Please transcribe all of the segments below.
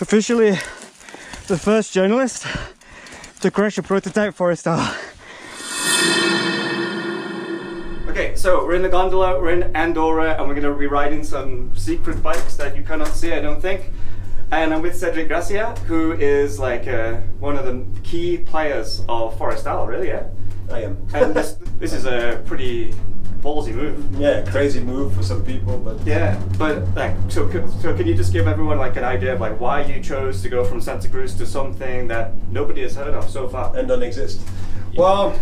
officially the first journalist to crash a prototype Forestal. Okay, so we're in the gondola, we're in Andorra, and we're going to be riding some secret bikes that you cannot see, I don't think. And I'm with Cedric Gracia, who is like uh, one of the key players of Forestal, really, yeah? I am. and this, this is a pretty ballsy move. Yeah, crazy move for some people, but yeah. But like, so so can you just give everyone like an idea of like why you chose to go from Santa Cruz to something that nobody has heard of so far and don't exist? Yeah. Well,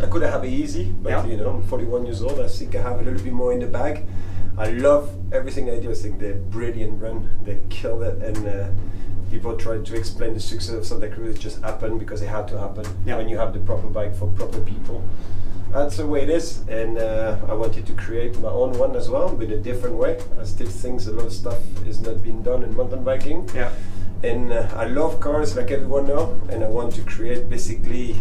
I could have it easy, but yeah. you know, I'm 41 years old. I think I have a little bit more in the bag. I love everything I do. I think they're brilliant run. They killed it, and uh, people try to explain the success of Santa Cruz. It just happened because it had to happen. Yeah. When you have the proper bike for proper people, that's the way it is. And uh, I wanted to create my own one as well, with a different way. I still think a lot of stuff is not being done in mountain biking. Yeah. And uh, I love cars, like everyone know, and I want to create basically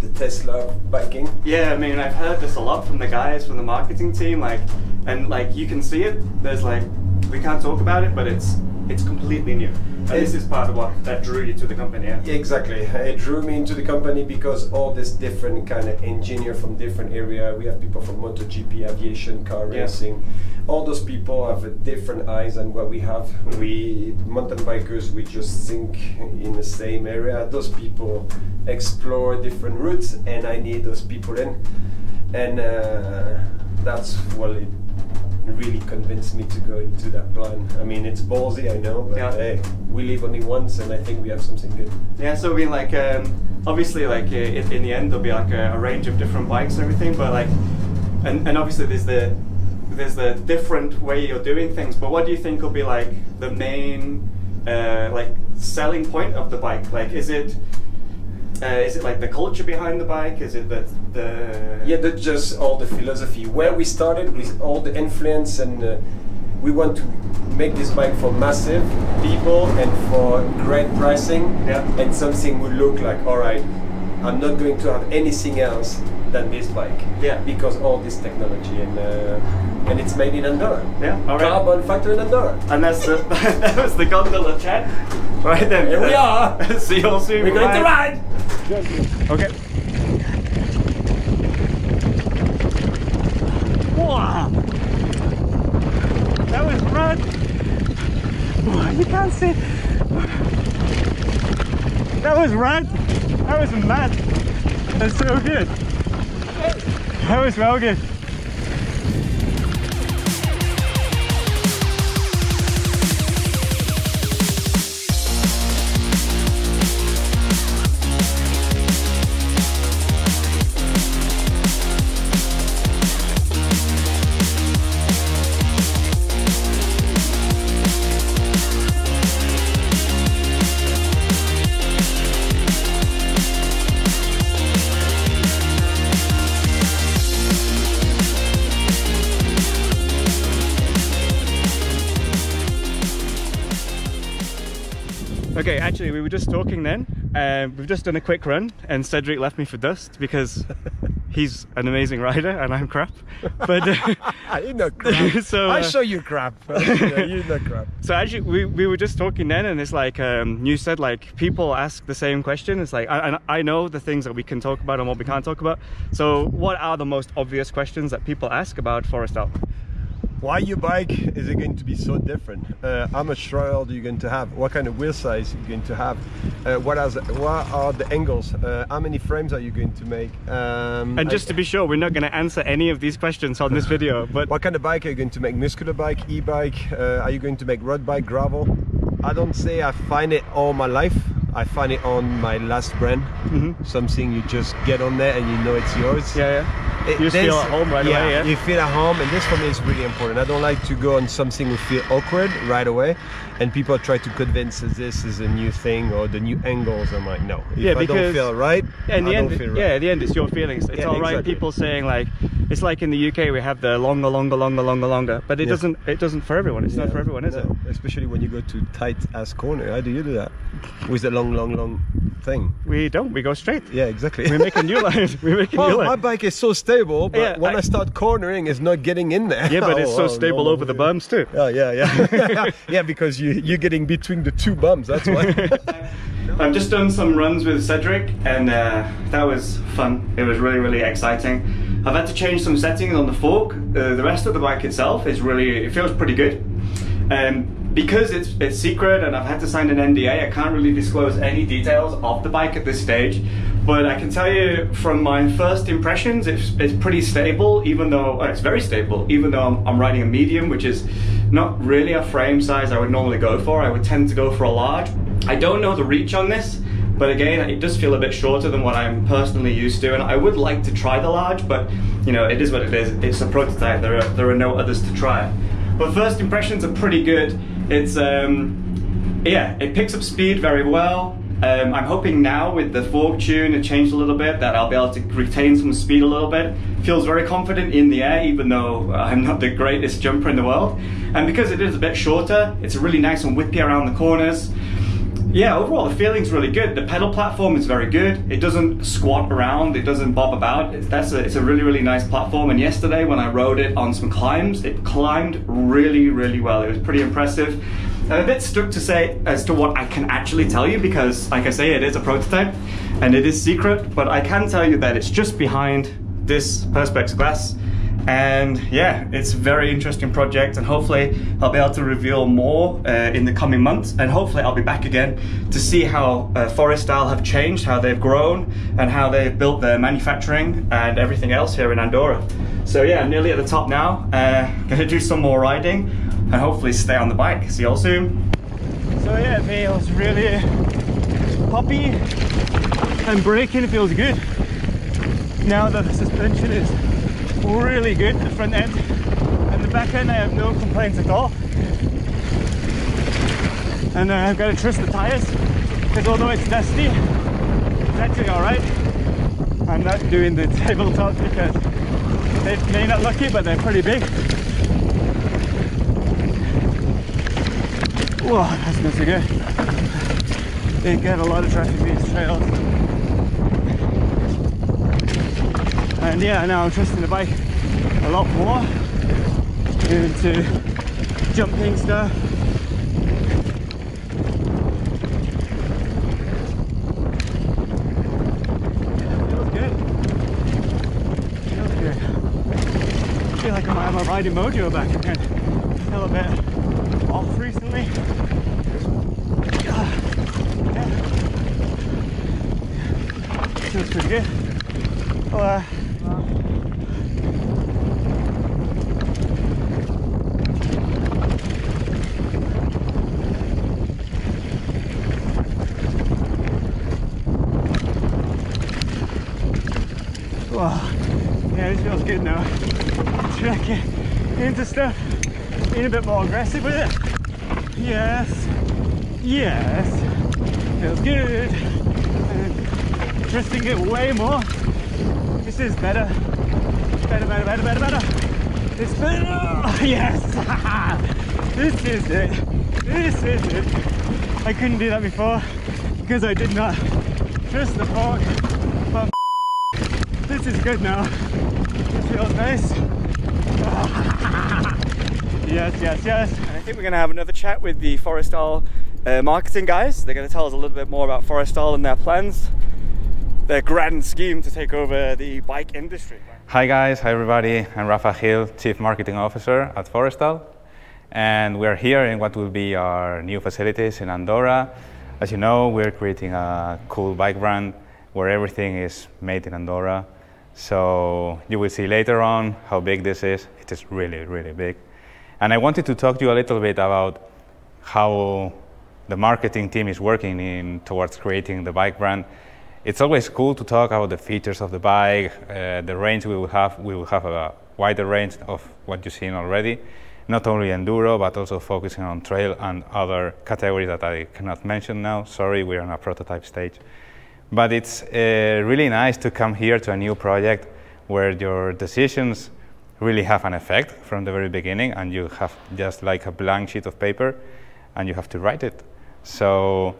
the Tesla biking. Yeah, I mean, I've heard this a lot from the guys from the marketing team, like and like you can see it. There's like we can't talk about it, but it's it's completely new. And this is part of what that drew you to the company. Yeah? Exactly. It drew me into the company because all this different kind of engineer from different area. We have people from MotoGP, aviation, car yeah. racing. All those people have a different eyes than what we have. We mountain bikers, we just think in the same area. Those people explore different routes, and I need those people in. And uh, that's what it really convinced me to go into that plan. I mean, it's ballsy, I know, but yeah. hey, we live only once, and I think we have something good. Yeah. So I mean, like, um, obviously, like, uh, in, in, the end, there'll be like a, a, range of different bikes and everything, but like, and, and obviously, there's the there's the different way you're doing things. But what do you think will be like the main uh, like selling point of the bike? Like, is it uh, is it like the culture behind the bike? Is it the the yeah, that's just all the philosophy. Where we started with all the influence, and uh, we want to make this bike for massive people and for great pricing. Yeah. And something would look like all right. I'm not going to have anything else than this bike. Yeah. Because all this technology and uh, and it's made in Andorra. Yeah. All right. Carbon factory in Andorra. And that's the, that was the gondola chat. Right then. Here we are. See you all soon. We're going to ride. Okay. Wow. That was rad. You can't see. That was rad. That was mad. That's so good. That was well good. Okay, actually, we were just talking then. Um, we've just done a quick run, and Cedric left me for dust because he's an amazing rider and I'm crap. But uh, you're not crap. so uh, I show you crap. yeah, you're not crap. So actually, we, we were just talking then, and it's like um, you said, like people ask the same question. It's like I, I know the things that we can talk about and what we can't talk about. So what are the most obvious questions that people ask about Forestal? Why your bike is it going to be so different? Uh, how much throttle are you going to have? What kind of wheel size are you going to have? Uh, what, has, what are the angles? Uh, how many frames are you going to make? Um, and just I, to be sure we're not going to answer any of these questions on this video but what kind of bike are you going to make? Muscular bike e-bike? Uh, are you going to make road bike gravel? I don't say I find it all my life. I find it on my last brand mm -hmm. something you just get on there and you know it's yours yeah yeah it, you feel at home right yeah, away, yeah? you feel at home, and this for me is really important. I don't like to go on something we feel awkward right away, and people try to convince us this is a new thing or the new angles. I'm like, no. If yeah, because I don't feel right, yeah, in the I end, right. yeah, at the end, it's your feelings. It's yeah, all right. Exactly. People saying like, it's like in the UK we have the longer, longer, longer, longer, longer, but it yeah. doesn't. It doesn't for everyone. It's not for everyone, is no. it? Especially when you go to tight ass corner. How do you do that? with the long, long, long thing. We don't. We go straight. Yeah, exactly. We make a new line. We make a well, new line. my bike is so stable, but Yeah, when I, I- start cornering, it's not getting in there. yeah, but it's Oh, so oh, stable no, over the bumps too. Yeah, yeah, yeah. yeah, because you you're getting between the two bumps. That's why. I've just done some runs with Cedric, and uh, that was fun. It was really, really exciting. I've had to change some settings on the fork. Uh, the rest of the bike itself is really, it feels pretty good. Um, because it's it's secret and I've had to sign an NDA, I can't really disclose any details of the bike at this stage. But I can tell you from my first impressions, it's, it's pretty stable, even though uh, it's very stable, even though I'm, I'm riding a medium, which is not really a frame size I would normally go for. I would tend to go for a large. I don't know the reach on this, but again, it does feel a bit shorter than what I'm personally used to, and I would like to try the large, but you know, it is what it is. It's a prototype. There are there are no others to try. But first impressions are pretty good. It's um, yeah, it picks up speed very well. Um, I'm hoping now with the fork tune, it changed a little bit, that I'll be able to retain some speed a little bit. Feels very confident in the air, even though I'm not the greatest jumper in the world. And because it is a bit shorter, it's really nice and whippy around the corners. Yeah, overall the feeling's really good. The pedal platform is very good. It doesn't squat around. It doesn't bob about. It's, that's a, it's a really really nice platform. And yesterday when I rode it on some climbs, it climbed really really well. It was pretty impressive. I'm a bit stuck to say as to what I can actually tell you because, like I say, it is a prototype and it is secret. But I can tell you that it's just behind this Perspex glass. And yeah, it's a very interesting project, and hopefully I'll be able to reveal more uh, in the coming months. And hopefully I'll be back again to see how uh, Forestal have changed, how they've grown, and how they've built their manufacturing and everything else here in Andorra. So yeah, I'm nearly at the top now. Uh, gonna do some more riding and hopefully stay on the bike. See you all soon. So yeah, it feels really poppy and braking feels good. Now that the suspension is really good, the front end and the back end I have no complaints at all. And uh, I've got to trust the tyres because although it's dusty, it's actually alright. I'm not doing the tabletop because they may not look it, but they're pretty big. Whoa, that's not so good. They get a lot of traffic these trails. And yeah, now I'm trusting the bike a lot more into jumping stuff. Feel like I might have my riding mojo back again. Feel a bit off recently. Yeah. Feels pretty good. Well, uh, Wow. Good now. Should into stuff? Being a bit more aggressive with it? Yes. Yes. Feels good. And trusting it way more. This is better. Better, better, better, better, better. It's better. Yes. this is it. This is it. I couldn't do that before because I did not trust the fork. But this is good now. This feels nice. yes, yes, yes. And I think we're going to have another chat with the Forestal uh, marketing guys. They're going to tell us a little bit more about Forestal and their plans, their grand scheme to take over the bike industry. Hi guys, hi everybody. I'm Rafa Gil, Chief Marketing Officer at Forestal. And we're here in what will be our new facilities in Andorra. As you know, we're creating a cool bike brand where everything is made in Andorra. So you will see later on how big this is. It is really, really big. And I wanted to talk to you a little bit about how the marketing team is working in towards creating the bike brand. It's always cool to talk about the features of the bike, uh, the range we will have. We will have a wider range of what you've seen already, not only enduro, but also focusing on trail and other categories that I cannot mention now. Sorry, we're on a prototype stage. But it's uh, really nice to come here to a new project where your decisions really have an effect from the very beginning and you have just like a blank sheet of paper and you have to write it. So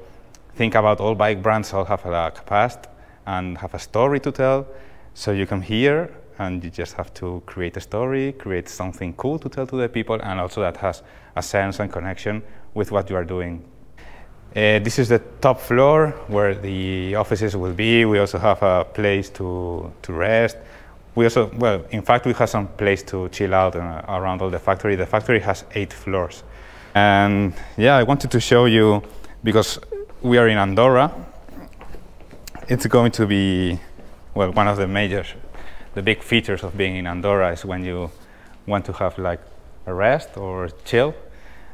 think about all bike brands all have a past and have a story to tell. So you come here and you just have to create a story, create something cool to tell to the people, and also that has a sense and connection with what you are doing. Uh, this is the top floor where the offices will be. We also have a place to, to rest. We also, well, in fact, we have some place to chill out uh, around all the factory. The factory has eight floors. And yeah, I wanted to show you, because we are in Andorra, it's going to be, well, one of the major, the big features of being in Andorra is when you want to have like a rest or chill,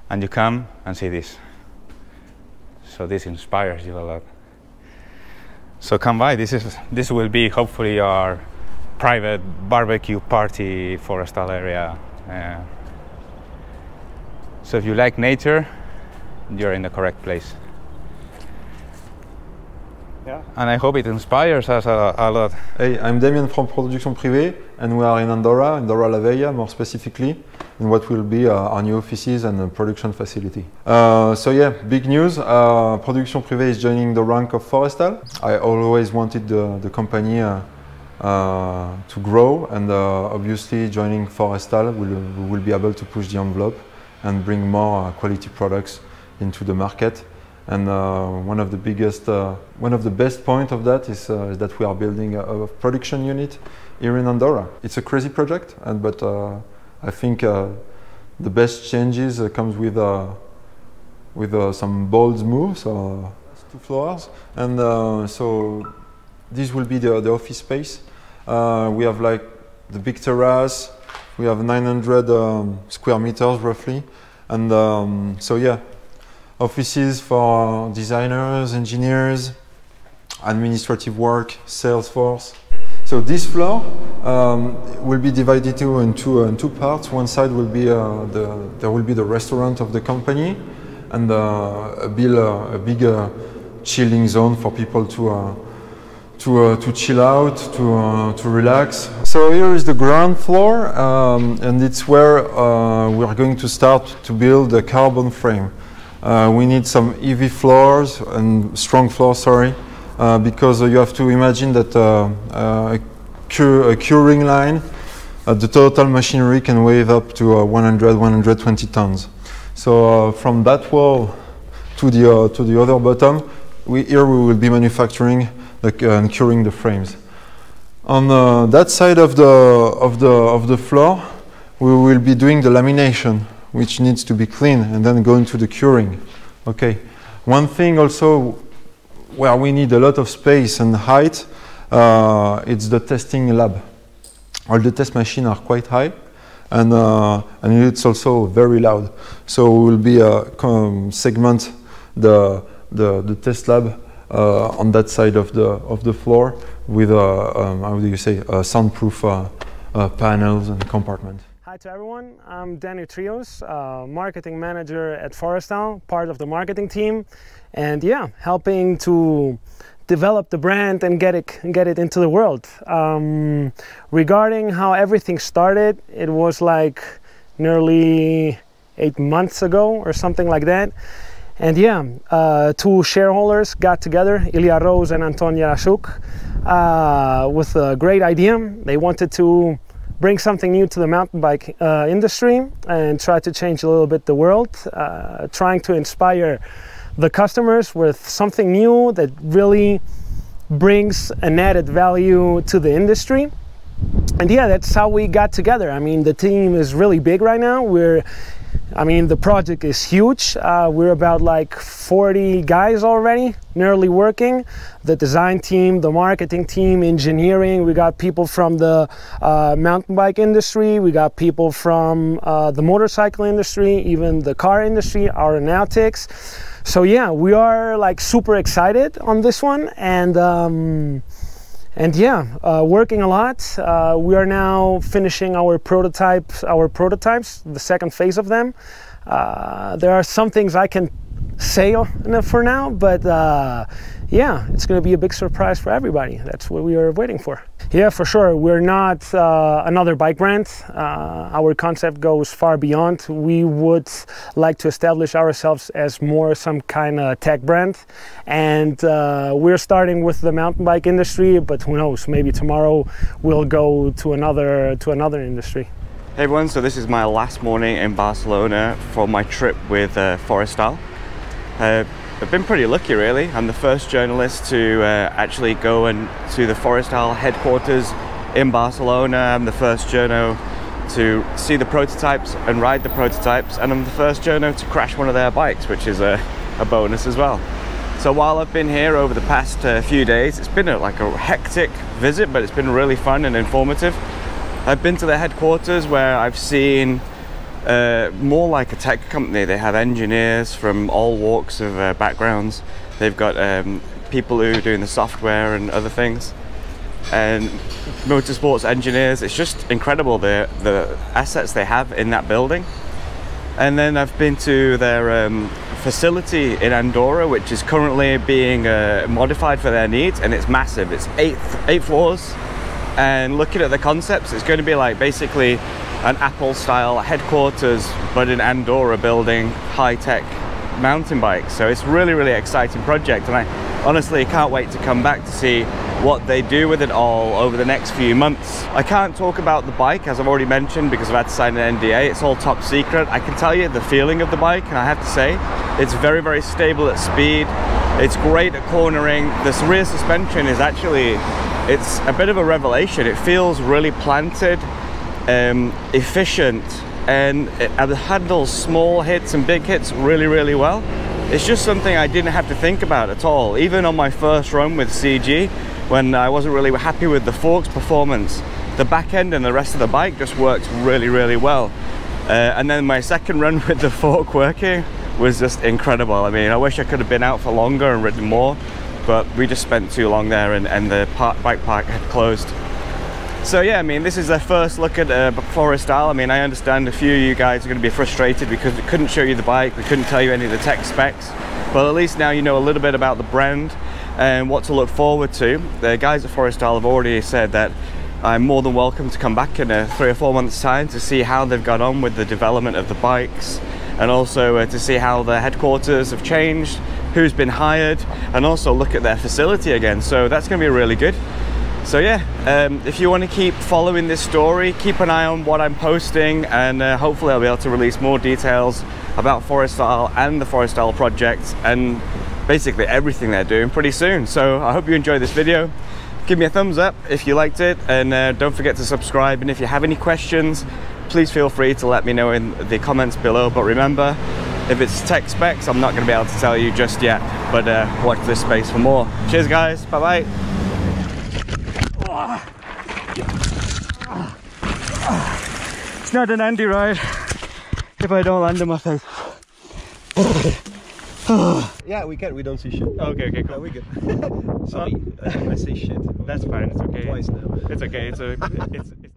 and you come and see this. So this inspires you a lot. So come by, this, is, this will be hopefully our private barbecue party forestal area. Uh, so if you like nature, you're in the correct place. Yeah. And I hope it inspires us a, a lot. Hey, I'm Damien from Production Privé, and we are in Andorra, Andorra la Vella more specifically, in what will be uh, our new offices and uh, production facility. Uh, so yeah, big news. Uh, Production Privé is joining the rank of Forestal. I always wanted the, the company uh, uh, to grow, and obviously joining Forestal will, will be able to push the envelope and bring more quality products into the market. And uh, one of the biggest, uh, one of the best point of that is, uh, is that we are building a, a, production unit here in Andorra. It's a crazy project, and but I think the best changes comes with with some bold moves. two floors, and so this will be the, the office space. we have like the big terrace. We have 900 um, square meters roughly, and um, so yeah, offices for designers, engineers, administrative work, sales force. So this floor um, will be divided into, uh, two parts. One side will be uh, the there will be the restaurant of the company, and uh, a, uh, a big uh, chilling zone for people to uh, to to chill out, to to relax. So here is the ground floor, um, and it's where we are going to start to build a carbon frame. Uh, we need some EV floors and strong floors, sorry, uh, because you have to imagine that uh, uh, a, cure, a, curing line, uh, the total machinery can weigh up to 100, 120 tons. So from that wall to the to the other bottom, we here we will be manufacturing the, and curing the frames. On that side of the of the of the floor, we will be doing the lamination which needs to be clean and then go into the curing. Okay. One thing also where we need a lot of space and height, uh, it's the testing lab. All the test machines are quite high and, uh, and it's also very loud. So we will be uh, segment the, the, the test lab uh, on that side of the, of the floor with, uh, um, how do you say, soundproof uh, panels and compartments. Hi to everyone, I'm Danny Trios, uh, marketing manager at Forestal, part of the marketing team, and yeah, helping to develop the brand and get it get it into the world. Um, regarding how everything started, it was like nearly eight months ago or something like that. And yeah, uh, two shareholders got together, Ilya Rouss and Anton Yarashuk, uh, with a great idea. They wanted to bring something new to the mountain bike uh, industry and try to change a little bit the world, uh, trying to inspire the customers with something new that really brings an added value to the industry. And yeah, that's how we got together. I mean, the team is really big right now. We're I mean, the project is huge. Uh, we're about like 40 guys already, nearly working. The design team, the marketing team, engineering. We got people from the uh, mountain bike industry. We got people from uh, the motorcycle industry, even the car industry, aeronautics. So yeah, we are like super excited on this one. And um, and yeah, uh, working a lot. Uh, we are now finishing our prototypes, our prototypes, the second phase of them. Uh, there are some things I can say for now, but uh, yeah, it's going to be a big surprise for everybody. That's what we are waiting for. Yeah, for sure. We're not uh, another bike brand. Uh, our concept goes far beyond. We would like to establish ourselves as more some kind of tech brand. And uh, we're starting with the mountain bike industry, but who knows, maybe tomorrow we'll go to another, to another industry. Hey everyone, so this is my last morning in Barcelona for my trip with uh, Forestal. I've been pretty lucky really. I'm the first journalist to uh, actually go and to the Forestal headquarters in Barcelona. I'm the first journo to see the prototypes and ride the prototypes and I'm the first journo to crash one of their bikes which is a, a bonus as well. So while I've been here over the past uh, few days, it's been a, like a hectic visit but it's been really fun and informative. I've been to their headquarters where I've seen uh, more like a tech company. They have engineers from all walks of uh, backgrounds. They've got um, people who are doing the software and other things, and motorsports engineers. It's just incredible the the assets they have in that building. And then I've been to their um, facility in Andorra, which is currently being uh, modified for their needs, and it's massive. It's eight eight floors, and looking at the concepts, it's going to be like basically an Apple style headquarters, but in Andorra building high tech mountain bikes. So it's really, really exciting project. And I honestly can't wait to come back to see what they do with it all over the next few months. I can't talk about the bike as I've already mentioned because I've had to sign an NDA. It's all top secret. I can tell you the feeling of the bike and I have to say it's very, very stable at speed. It's great at cornering. This rear suspension is actually, it's a bit of a revelation. It feels really planted um, efficient and it handles small hits and big hits really really well. It's just something I didn't have to think about at all. Even on my first run with CG when I wasn't really happy with the forks performance the back end and the rest of the bike just worked really really well. Uh, and then my second run with the fork working was just incredible. I mean I wish I could have been out for longer and ridden more but we just spent too long there and, and the park, bike park had closed so yeah, I mean, this is their first look at uh, Forestal. I mean, I understand a few of you guys are going to be frustrated because we couldn't show you the bike, we couldn't tell you any of the tech specs, but at least now you know a little bit about the brand and what to look forward to. The guys at Forestal have already said that I'm more than welcome to come back in a three or four months time to see how they've got on with the development of the bikes and also uh, to see how their headquarters have changed, who's been hired, and also look at their facility again. So that's going to be really good. So yeah, um, if you want to keep following this story, keep an eye on what I'm posting and uh, hopefully I'll be able to release more details about Forestal and the Forestal project and basically everything they're doing pretty soon. So I hope you enjoyed this video. Give me a thumbs up if you liked it and uh, don't forget to subscribe and if you have any questions, please feel free to let me know in the comments below. But remember, if it's tech specs, I'm not going to be able to tell you just yet, but uh, watch this space for more. Cheers guys, bye bye. It's not an Andy ride if I don't land on my face. yeah, we can. We don't see shit. Okay, okay, cool. No, we good. Sorry, I, I say shit. That's fine. It's okay. Twice now. It's okay. It's a. It's. it's